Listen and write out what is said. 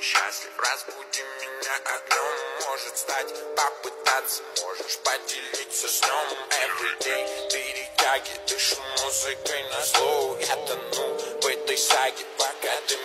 счастлив. Разбуди меня огнем. Может стать, попытаться Можешь поделиться с нем Everyday перетяги Дышу музыкой на слоу Я тону в этой саге Пока ты